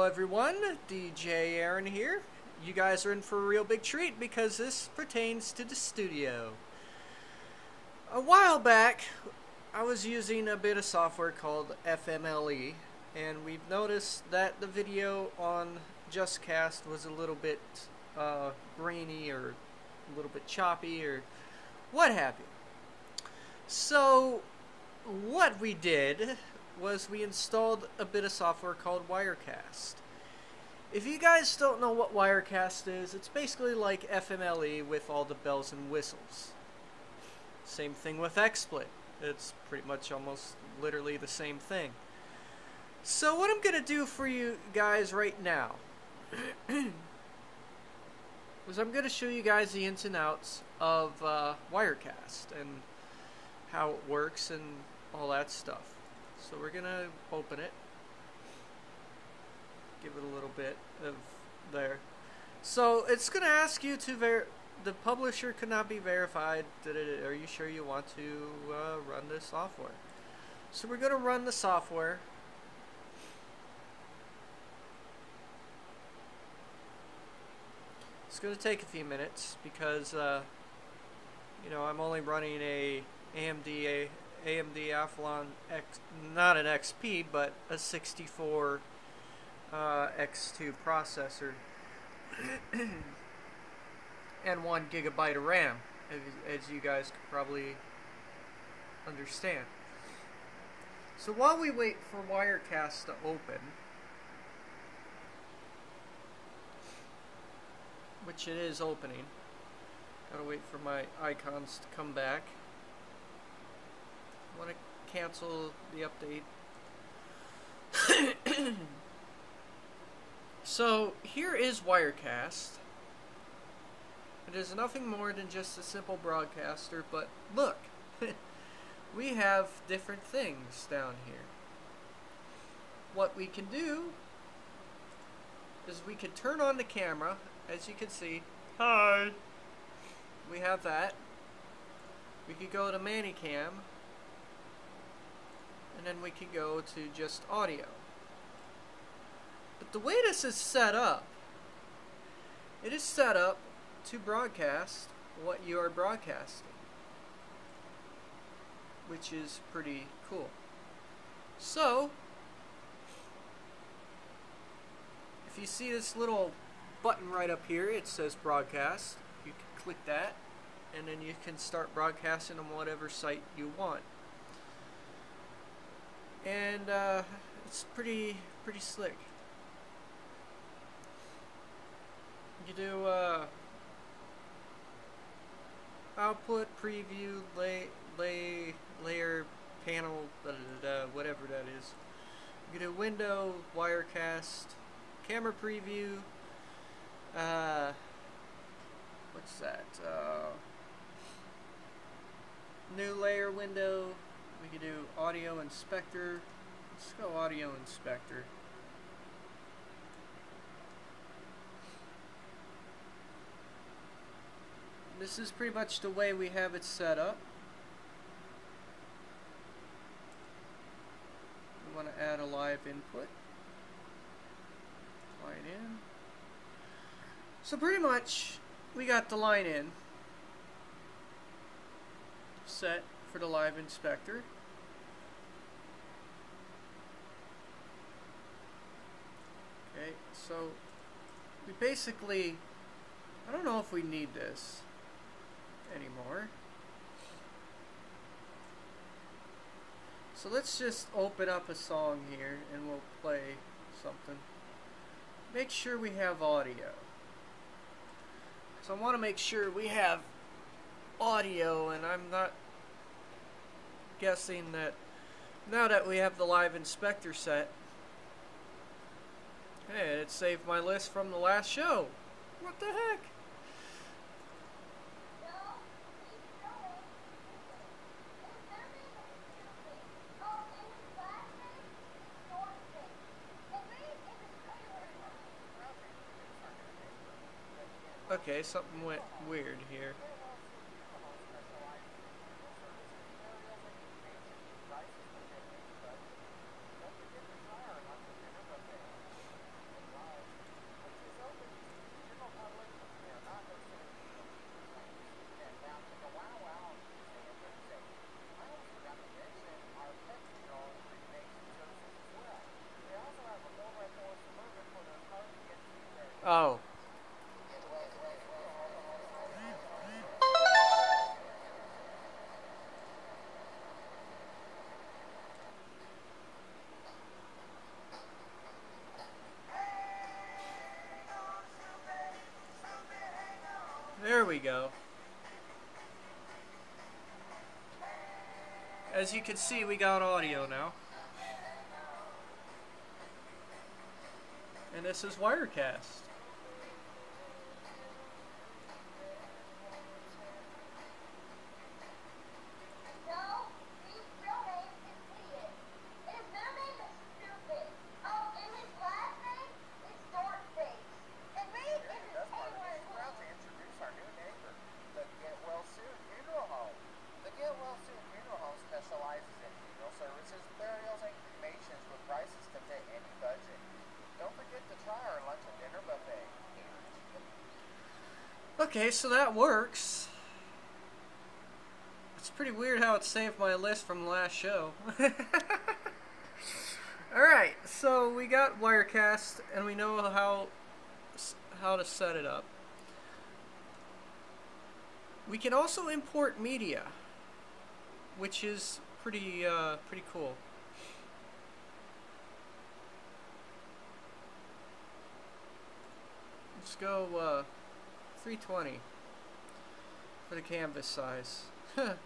Hello everyone, DJ Aaron here. You guys are in for a real big treat because this pertains to the studio. A while back, I was using a bit of software called FMLE, and we've noticed that the video on JustCast was a little bit uh, grainy or a little bit choppy or what have you. So, what we did was we installed a bit of software called Wirecast. If you guys don't know what Wirecast is, it's basically like FMLE with all the bells and whistles. Same thing with XSplit. It's pretty much almost literally the same thing. So what I'm going to do for you guys right now is I'm going to show you guys the ins and outs of uh, Wirecast and how it works and all that stuff. So we're going to open it. Give it a little bit of there. So it's going to ask you to ver the publisher could not be verified. Are you sure you want to uh, run this software? So we're going to run the software. It's going to take a few minutes because, uh, you know, I'm only running a AMD AMD Athlon X, not an XP, but a 64 uh, X2 processor and one gigabyte of RAM, as, as you guys could probably understand. So while we wait for Wirecast to open, which it is opening, gotta wait for my icons to come back want to cancel the update. so here is Wirecast. It is nothing more than just a simple broadcaster, but look, we have different things down here. What we can do is we can turn on the camera, as you can see. Hi! We have that. We could go to ManyCam, and then we can go to just audio. But the way this is set up, it is set up to broadcast what you are broadcasting, which is pretty cool. So, if you see this little button right up here, it says broadcast. You can click that, and then you can start broadcasting on whatever site you want and uh, it's pretty pretty slick. You do uh, output, preview, lay, lay, layer, panel, da, da, da, whatever that is. You do window, Wirecast, camera preview. Uh, what's that? Uh, new layer window, we can do audio inspector. Let's go audio inspector. This is pretty much the way we have it set up. We want to add a live input. Line in. So pretty much we got the line in set for the live inspector. Okay, so we basically, I don't know if we need this anymore. So let's just open up a song here and we'll play something. Make sure we have audio. So I want to make sure we have audio and I'm not guessing that now that we have the live inspector set Hey, it saved my list from the last show. What the heck? Okay, something went weird here. There we go. As you can see, we got audio now. And this is Wirecast. No, his real name is Idiot. And his middle name is Stupid. Oh, and his last name is Dorkface. And Reed is his That's why Taylor we're as well. proud to introduce our new neighbor, the Get Well Soon Funeral Home. The Get Well Soon Funeral Home specializes in funeral services, burials, and cremations with prices to fit any budget. Don't forget to try our lunch and dinner buffet. Okay, so that works. It's pretty weird how it saved my list from the last show. Alright, so we got Wirecast and we know how how to set it up. We can also import media, which is pretty uh, pretty cool. Let's go uh, 320 for the canvas size. it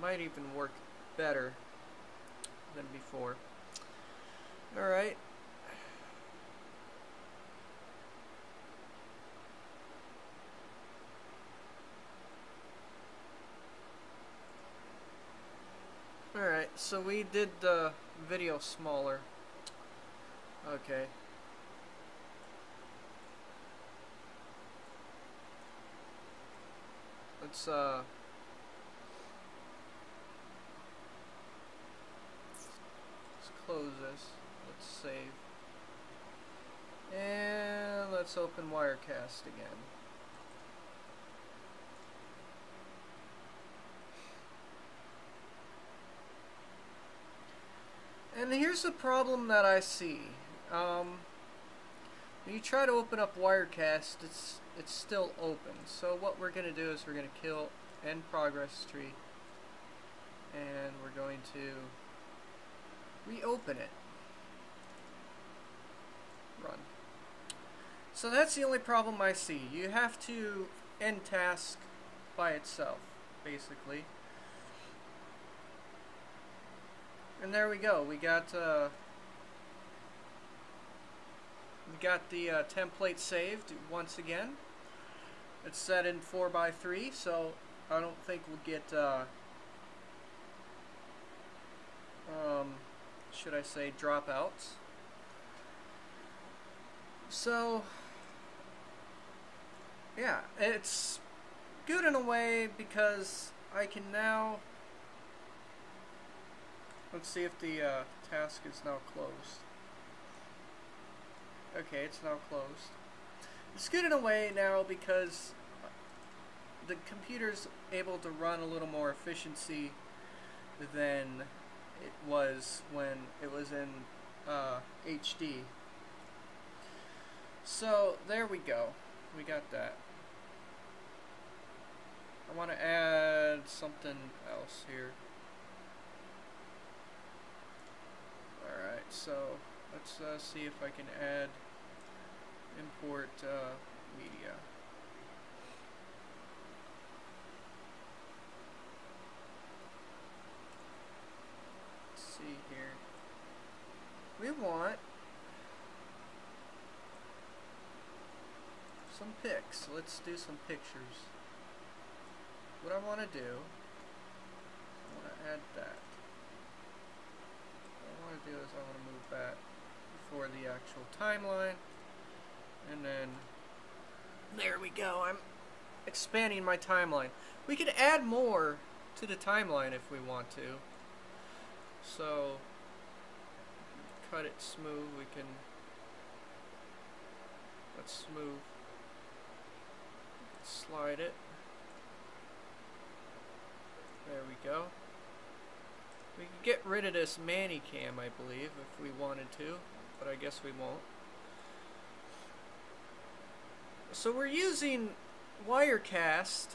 might even work better than before. Alright. Alright, so we did the video smaller. Okay. Let's uh let's close this. Let's save. And let's open Wirecast again. And here's the problem that I see. Um, when you try to open up Wirecast, it's it's still open. So what we're going to do is we're going to kill end process tree, and we're going to reopen it. Run. So that's the only problem I see. You have to end task by itself, basically. And there we go. We got uh, we got the uh, template saved once again. It's set in 4x3, so I don't think we'll get, uh, um, should I say, dropouts. So, yeah, it's good in a way because I can now. Let's see if the uh, task is now closed. Okay, it's now closed. It's good in a way now because the computer's able to run a little more efficiency than it was when it was in uh, HD. So there we go. We got that. I want to add something else here. Alright, so let's uh, see if I can add import uh, media. See here. We want some pics. Let's do some pictures. What I want to do, I want to add that. What I want to do is I want to move that before the actual timeline. And then, there we go. I'm expanding my timeline. We could add more to the timeline if we want to. So, cut it smooth. We can, let's smooth. Slide it. There we go. We could get rid of this Manny cam, I believe, if we wanted to, but I guess we won't. So we're using Wirecast.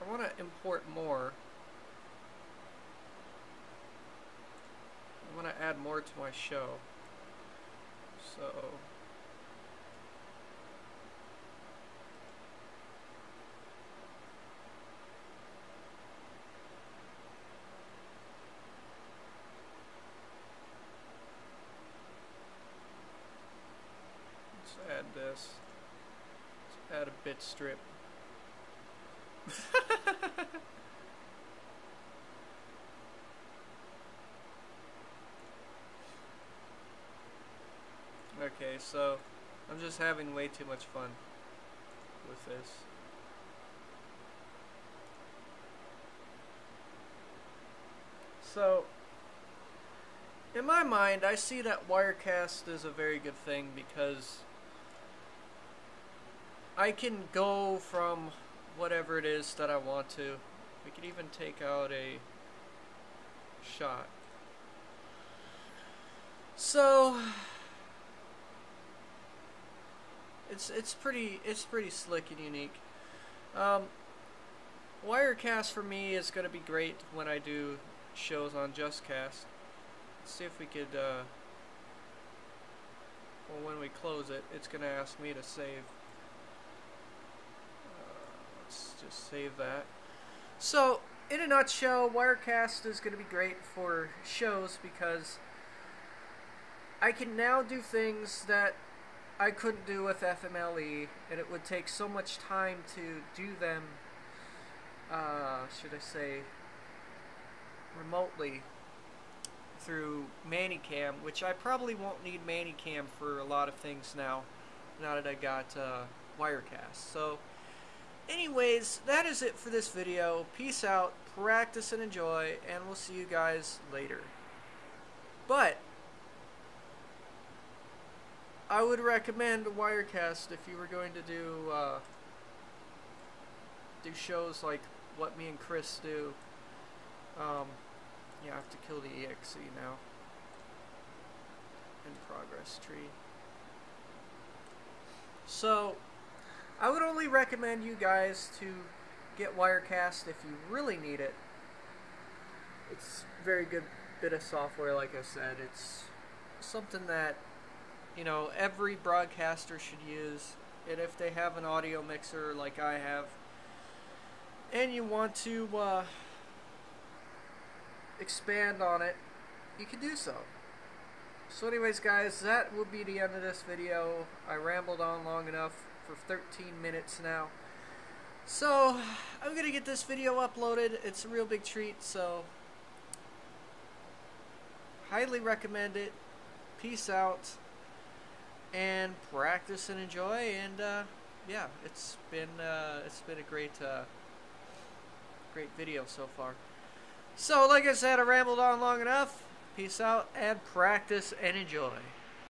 I want to import more. I want to add more to my show. So Let's add this. Let's add a bit strip. okay, so I'm just having way too much fun with this. So, in my mind, I see that Wirecast is a very good thing because I can go from whatever it is that I want to. We could even take out a shot. So it's it's pretty it's pretty slick and unique. Um, Wirecast for me is going to be great when I do shows on JustCast. Let's see if we could. Uh, well, when we close it, it's going to ask me to save. Uh, let's save that. So, in a nutshell, Wirecast is going to be great for shows because I can now do things that I couldn't do with FMLE, and it would take so much time to do them, uh, should I say, remotely through ManyCam, which I probably won't need ManyCam for a lot of things now, now that I got uh, Wirecast. So, anyways, that is it for this video. Peace out, practice and enjoy, and we'll see you guys later. But, I would recommend Wirecast if you were going to do uh, do shows like what me and Chris do. Um, yeah, I have to kill the EXE now. In process tree. So, I would only recommend you guys to get Wirecast if you really need it. It's very good bit of software, like I said. It's something that you know every broadcaster should use. And if they have an audio mixer like I have, and you want to uh, expand on it, you can do so. So anyways guys, that will be the end of this video. I rambled on long enough for 13 minutes now. So, I'm going to get this video uploaded. It's a real big treat, so highly recommend it. Peace out. And practice and enjoy and uh, yeah, it's been uh, it's been a great uh, great video so far. So, like I said, I rambled on long enough. Peace out and practice and enjoy.